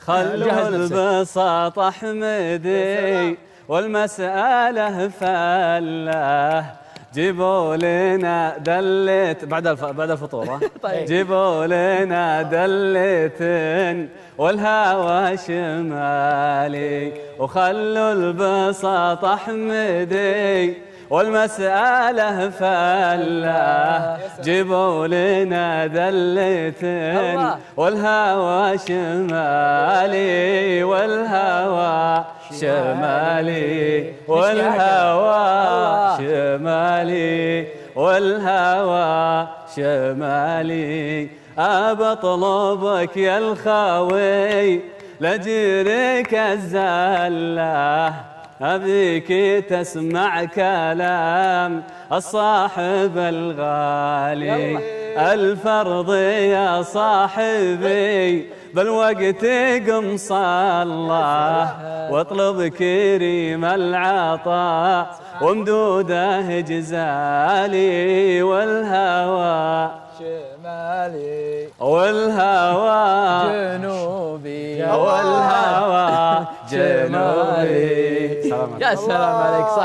خلوا البساط حمدي والمسألة فلة. جيبوا لنا دلت بعد الف... بعد الفطور طيب. جيبوا لنا دلت والهوى شمالي. وخلوا البساط حمدي والمسألة فله جيبوا لنا دلتين والهوى شمالي والهوى شمالي والهوى شمالي والهوى شمالي. أبطلبك يا الخاوي لجريك الزلة. أبيك تسمع كلام الصاحب الغالي. الفرض يا صاحبي بالوقت قم صلى. واطلب كريم العطاء ومدوده جزالي والهوى. شمالي والهوى. جنوبي. والهوى. جنوبي يا سلام عليك صح؟